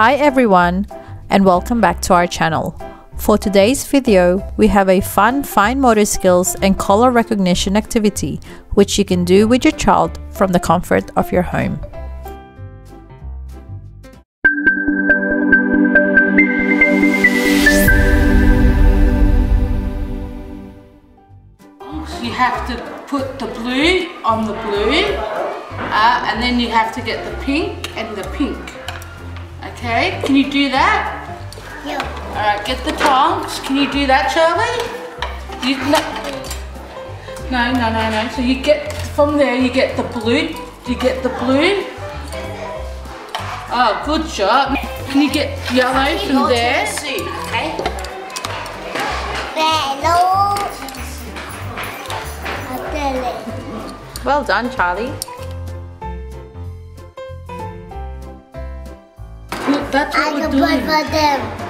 Hi everyone and welcome back to our channel. For today's video, we have a fun fine motor skills and color recognition activity which you can do with your child from the comfort of your home. You have to put the blue on the blue uh, and then you have to get the pink and the pink. Okay, can you do that? Yeah. Alright, get the tongs. Can you do that, Charlie? You, no, no, no, no, no. So you get, from there you get the blue. You get the blue. Oh, good job. Can you get yellow from there? okay? Well done Charlie. Look, that's what I we're can play doing. for them.